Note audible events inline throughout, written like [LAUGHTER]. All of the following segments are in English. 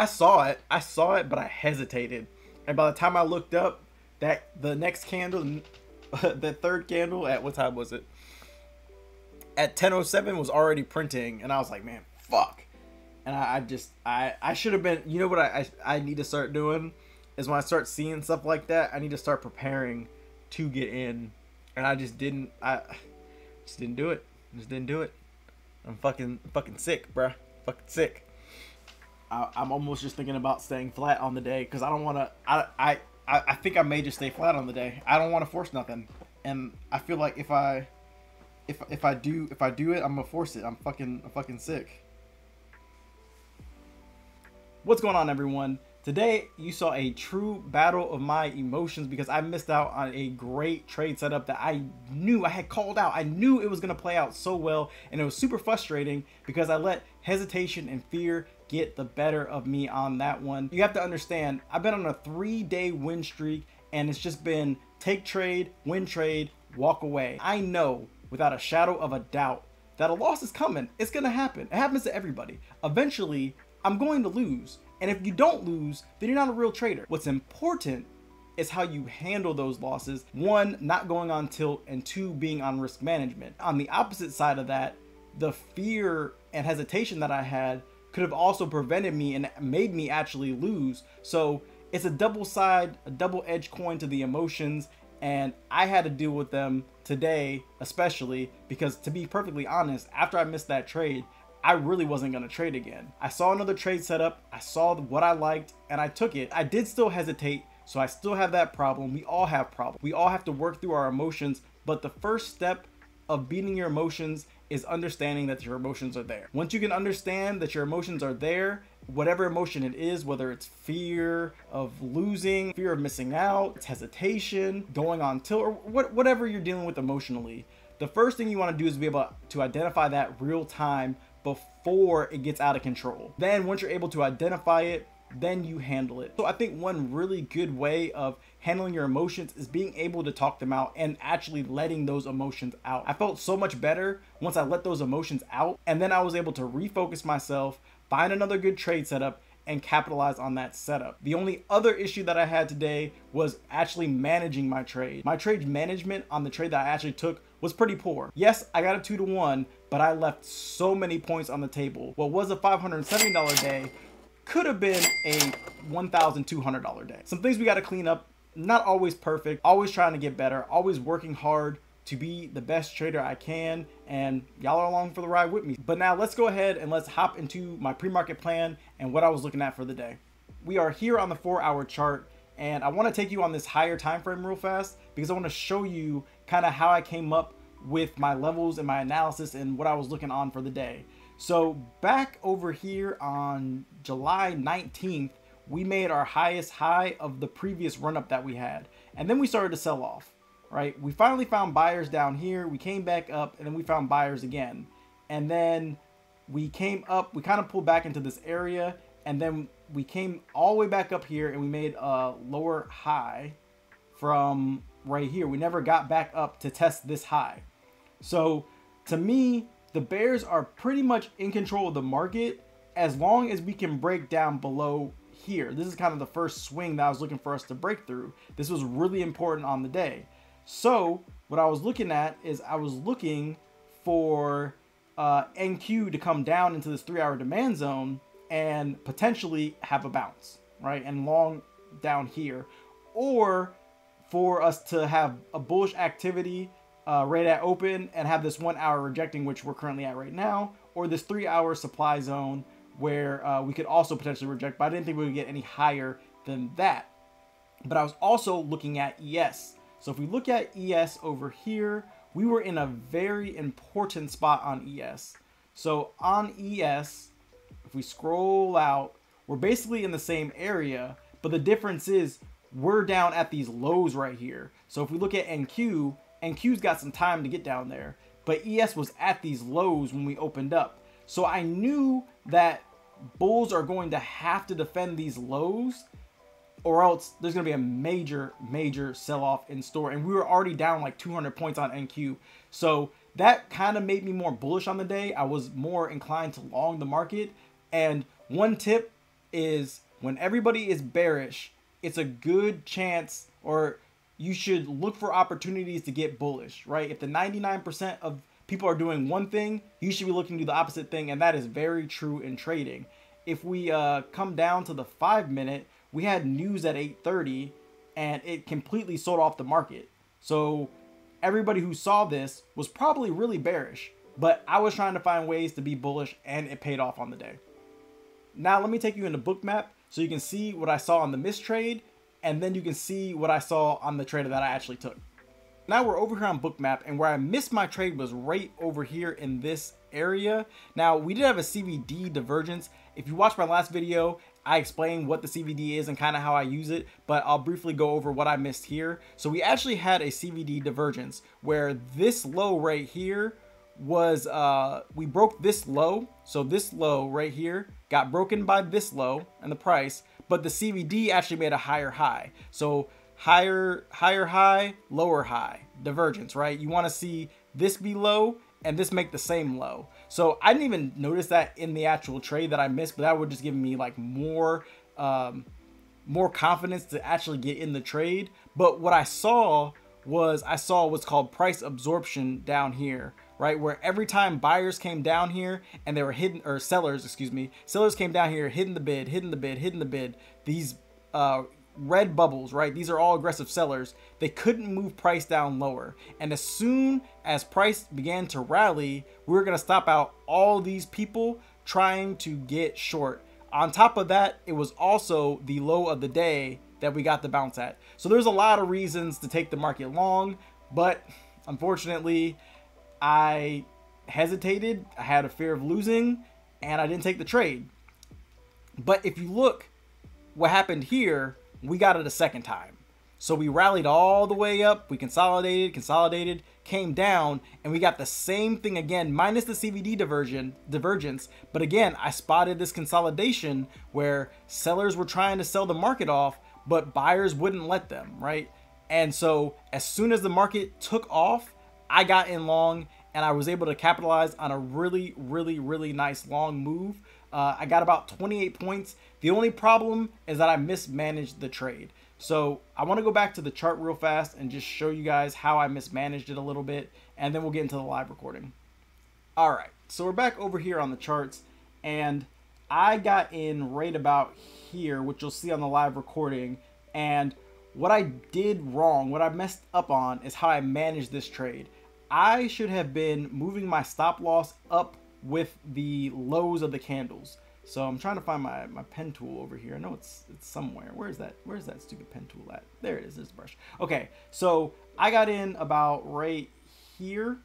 I saw it. I saw it, but I hesitated. And by the time I looked up, that the next candle, [LAUGHS] the third candle at what time was it? At 10:07 was already printing, and I was like, man, fuck. And I, I just I I should have been. You know what I, I I need to start doing is when I start seeing stuff like that, I need to start preparing to get in. And I just didn't. I just didn't do it. Just didn't do it. I'm fucking fucking sick, bruh. Fucking sick. I, am almost just thinking about staying flat on the day because I don't want to. I, I I think I may just stay flat on the day. I don't want to force nothing, and I feel like if I if if I do if I do it, I'm gonna force it. I'm fucking I'm fucking sick. What's going on, everyone? Today, you saw a true battle of my emotions because I missed out on a great trade setup that I knew I had called out. I knew it was going to play out so well, and it was super frustrating because I let hesitation and fear get the better of me on that one. You have to understand, I've been on a three day win streak, and it's just been take trade, win trade, walk away. I know without a shadow of a doubt that a loss is coming. It's going to happen. It happens to everybody. Eventually, I'm going to lose and if you don't lose, then you're not a real trader. What's important is how you handle those losses. One, not going on tilt, and two, being on risk management. On the opposite side of that, the fear and hesitation that I had could have also prevented me and made me actually lose. So it's a double side, a double edged coin to the emotions. And I had to deal with them today, especially because to be perfectly honest, after I missed that trade, I really wasn't going to trade again. I saw another trade setup, I saw what I liked, and I took it. I did still hesitate, so I still have that problem. We all have problems. We all have to work through our emotions, but the first step of beating your emotions is understanding that your emotions are there. Once you can understand that your emotions are there, whatever emotion it is, whether it's fear of losing, fear of missing out, hesitation, going on tilt, or what, whatever you're dealing with emotionally, the first thing you want to do is be able to identify that real time before it gets out of control. Then once you're able to identify it, then you handle it. So I think one really good way of handling your emotions is being able to talk them out and actually letting those emotions out. I felt so much better once I let those emotions out and then I was able to refocus myself, find another good trade setup and capitalize on that setup. The only other issue that I had today was actually managing my trade. My trade management on the trade that I actually took was pretty poor. Yes, I got a two to one, but I left so many points on the table. What was a $570 day could have been a $1,200 day. Some things we got to clean up. Not always perfect, always trying to get better, always working hard to be the best trader I can, and y'all are along for the ride with me. But now let's go ahead and let's hop into my pre-market plan and what I was looking at for the day. We are here on the four hour chart, and I want to take you on this higher time frame real fast because I want to show you kind of how I came up with my levels and my analysis and what I was looking on for the day. So back over here on July 19th, we made our highest high of the previous run up that we had. And then we started to sell off, right? We finally found buyers down here. We came back up and then we found buyers again. And then we came up, we kind of pulled back into this area and then we came all the way back up here and we made a lower high from right here. We never got back up to test this high. So to me, the Bears are pretty much in control of the market as long as we can break down below here. This is kind of the first swing that I was looking for us to break through. This was really important on the day. So what I was looking at is I was looking for uh, NQ to come down into this three hour demand zone and potentially have a bounce, right? And long down here. Or for us to have a bullish activity uh, right at open and have this one hour rejecting, which we're currently at right now, or this three hour supply zone where uh, we could also potentially reject, but I didn't think we would get any higher than that. But I was also looking at ES. So if we look at ES over here, we were in a very important spot on ES. So on ES, if we scroll out, we're basically in the same area, but the difference is we're down at these lows right here. So if we look at NQ, NQ's got some time to get down there, but ES was at these lows when we opened up. So I knew that Bulls are going to have to defend these lows or else there's going to be a major, major sell-off in store. And we were already down like 200 points on NQ. So that kind of made me more bullish on the day. I was more inclined to long the market. And one tip is when everybody is bearish, it's a good chance or you should look for opportunities to get bullish, right? If the 99% of people are doing one thing, you should be looking to do the opposite thing, and that is very true in trading. If we uh, come down to the five minute, we had news at 8:30, and it completely sold off the market. So everybody who saw this was probably really bearish, but I was trying to find ways to be bullish, and it paid off on the day. Now let me take you into Bookmap so you can see what I saw on the missed mistrade, and then you can see what I saw on the trader that I actually took. Now we're over here on Bookmap, and where I missed my trade was right over here in this area. Now, we did have a CVD divergence. If you watched my last video, I explained what the CVD is and kind of how I use it, but I'll briefly go over what I missed here. So we actually had a CVD divergence where this low right here was, uh, we broke this low. So this low right here got broken by this low and the price, but the CVD actually made a higher high. So higher higher high, lower high, divergence, right? You want to see this be low and this make the same low. So I didn't even notice that in the actual trade that I missed, but that would just give me like more um, more confidence to actually get in the trade. But what I saw was I saw what's called price absorption down here, right? Where every time buyers came down here and they were hidden, or sellers, excuse me, sellers came down here, hidden the bid, hidden the bid, hidden the bid. These uh, red bubbles, right? These are all aggressive sellers. They couldn't move price down lower. And as soon as price began to rally, we are going to stop out all these people trying to get short. On top of that, it was also the low of the day that we got the bounce at. So there's a lot of reasons to take the market long, but unfortunately, I hesitated. I had a fear of losing and I didn't take the trade. But if you look what happened here, we got it a second time. So we rallied all the way up, we consolidated, consolidated, came down, and we got the same thing again, minus the CVD diversion, divergence. But again, I spotted this consolidation where sellers were trying to sell the market off, but buyers wouldn't let them, right? And so as soon as the market took off, I got in long and I was able to capitalize on a really, really, really nice long move. Uh, I got about 28 points. The only problem is that I mismanaged the trade. So I want to go back to the chart real fast and just show you guys how I mismanaged it a little bit, and then we'll get into the live recording. All right, so we're back over here on the charts, and I got in right about here, which you'll see on the live recording, and what I did wrong, what I messed up on, is how I managed this trade. I should have been moving my stop loss up with the lows of the candles. So I'm trying to find my, my pen tool over here. I know it's it's somewhere. Where is that? Where's that stupid pen tool at? There it is. The brush. Okay, so I got in about right here.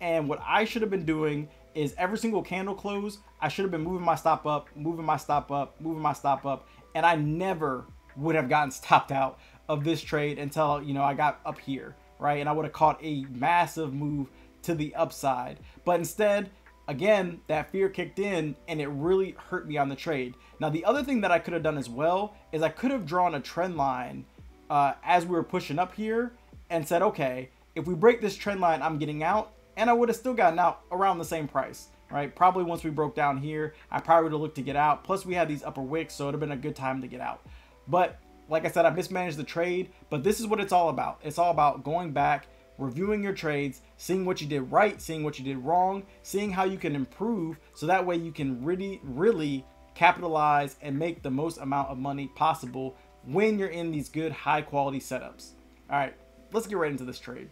And what I should have been doing is every single candle close, I should have been moving my stop up, moving my stop up, moving my stop up. And I never would have gotten [LAUGHS] stopped out of this trade until, you know, I got up here, right? And I would have caught a massive move to the upside. But instead, again, that fear kicked in and it really hurt me on the trade. Now, the other thing that I could have done as well is I could have drawn a trend line uh, as we were pushing up here and said, okay, if we break this trend line, I'm getting out. And I would have still gotten out around the same price, right? Probably once we broke down here, I probably would have looked to get out. Plus, we had these upper wicks, so it would have been a good time to get out. But like I said, I mismanaged the trade, but this is what it's all about. It's all about going back reviewing your trades, seeing what you did right, seeing what you did wrong, seeing how you can improve so that way you can really, really capitalize and make the most amount of money possible when you're in these good high quality setups. All right, let's get right into this trade.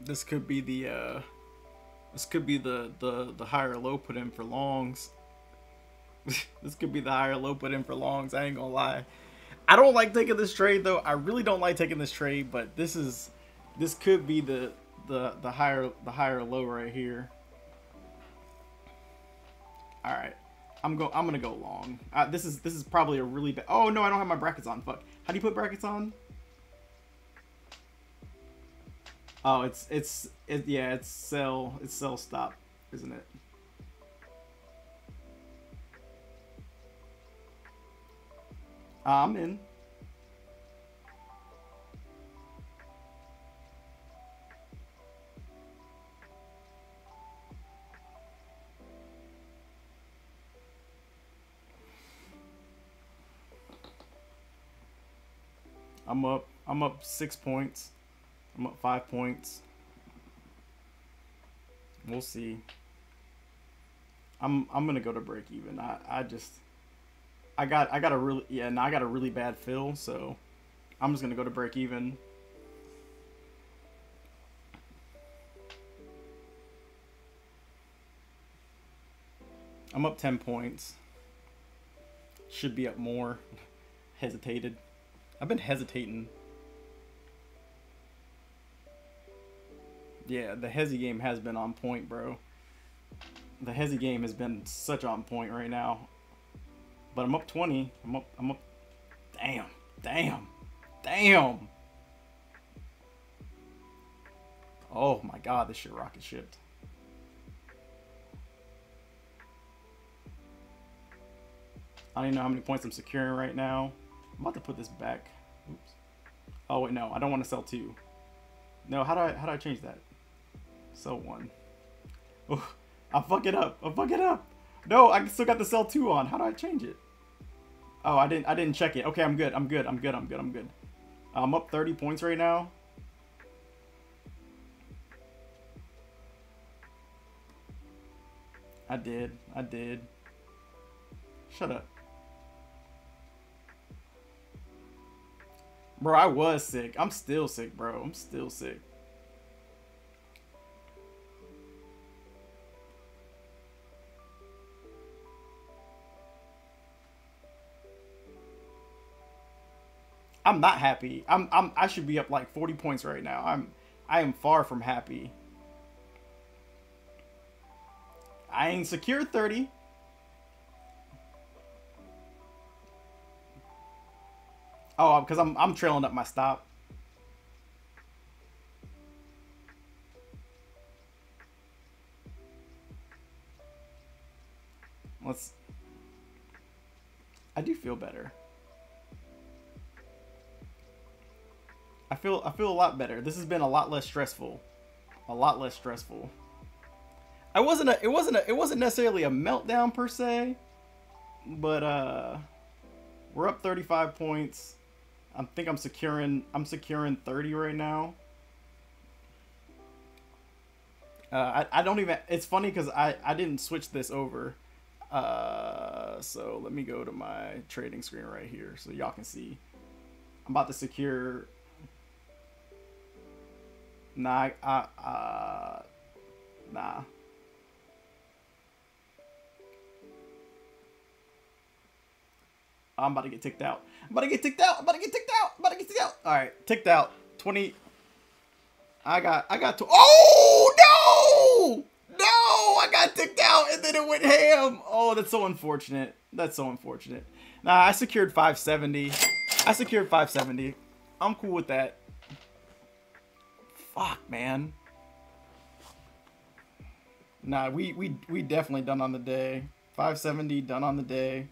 This could be the uh this could be the the the higher low put in for longs. [LAUGHS] this could be the higher low put in for longs. I ain't gonna lie. I don't like taking this trade though. I really don't like taking this trade, but this is this could be the the the higher the higher low right here. All right, I'm go I'm gonna go long. Uh, this is this is probably a really bad. Oh no, I don't have my brackets on. Fuck. How do you put brackets on? Oh, it's it's it yeah, it's sell it's sell stop, isn't it? Amen. I'm up. I'm up six points. I'm up five points. We'll see. I'm I'm gonna go to break even. I I just I got I got a really yeah, I got a really bad fill, so I'm just gonna go to break even. I'm up 10 points. Should be up more. [LAUGHS] Hesitated. I've been hesitating. Yeah, the Hezi game has been on point, bro. The Hezi game has been such on point right now. But I'm up 20. I'm up I'm up Damn. Damn. Damn. Oh my god, this shit rocket shipped. I don't even know how many points I'm securing right now. I'm about to put this back. Oops. Oh wait, no, I don't want to sell two. No, how do I how do I change that? Sell one. Oh, I'm fucking up. I fuck it up. No, I still got the sell two on. How do I change it? Oh, I didn't I didn't check it. Okay, I'm good. I'm good. I'm good. I'm good. I'm good. I'm up 30 points right now. I did. I did. Shut up. Bro, I was sick. I'm still sick, bro. I'm still sick. I'm not happy. I'm I'm I should be up like 40 points right now. I'm I am far from happy. I ain't secure 30. Oh, uh, because I'm I'm trailing up my stop. Let's. I do feel better. I feel I feel a lot better. This has been a lot less stressful. A lot less stressful. I wasn't a it wasn't a it wasn't necessarily a meltdown per se, but uh we're up 35 points. I think I'm securing I'm securing 30 right now. Uh, I, I don't even it's funny because I, I didn't switch this over uh, so let me go to my trading screen right here so y'all can see I'm about to secure nah I, uh, nah I'm about to get ticked out. I'm about to get ticked out. I'm about to get ticked out. I'm about to get ticked out. All right, ticked out. 20. I got, I got to. Oh, no! No! I got ticked out and then it went ham. Oh, that's so unfortunate. That's so unfortunate. Nah, I secured 570. I secured 570. I'm cool with that. Fuck, man. Nah, we, we, we definitely done on the day. 570 done on the day.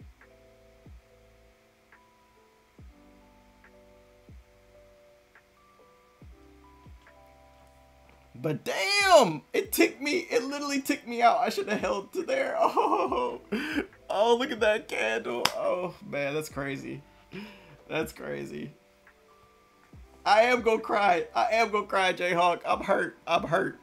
But damn, it ticked me. It literally ticked me out. I should have held to there. [LAUGHS] Oh, oh, look at that candle. Oh man, that's crazy. That's crazy. I am gonna cry. I am gonna cry, Jayhawk. I'm hurt. I'm hurt.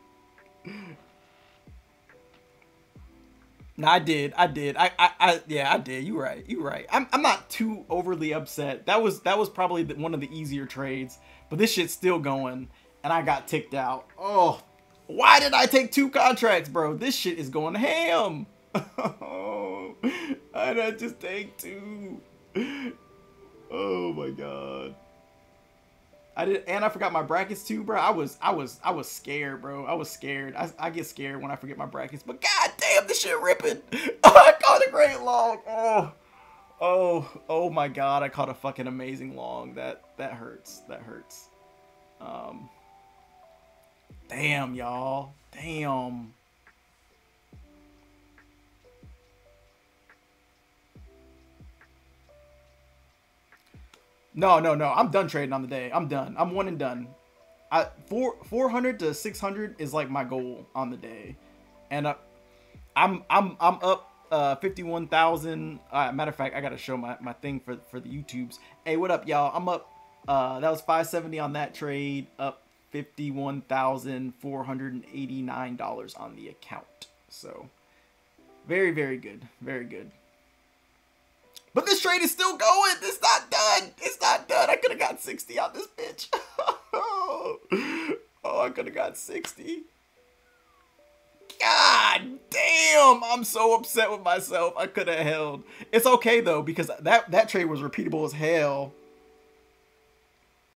No, I did. I did. I, I, I, yeah, I did. You right. You right. I'm, I'm not too overly upset. That was, that was probably the, one of the easier trades. But this shit's still going, and I got ticked out. Oh, why did I take two contracts, bro? This shit is going ham. [LAUGHS] Oh, I did just take two. Oh my god. I did, and I forgot my brackets too, bro. I was, I was, I was scared, bro. I was scared. I, I get scared when I forget my brackets. But god damn, this shit ripping. Oh, [LAUGHS] I caught a great long. Oh, oh, oh my god, I caught a fucking amazing long. That that hurts. That hurts. Um. Damn, y'all. Damn. No, no, no. I'm done trading on the day. I'm done. I'm one and done. I four 400 to 600 is like my goal on the day. And uh, I'm I'm I'm up uh 51,000. Uh, matter of fact, I got to show my my thing for for the YouTubes. Hey, what up y'all? I'm up Uh, that was 570 on that trade, up $51,489 on the account. So, very, very good. Very good. But this trade is still going. It's not done. It's not done. I could have got 60 on this bitch. [LAUGHS] oh, I could have got 60. God damn, I'm so upset with myself. I could have held. It's okay though because that that trade was repeatable as hell.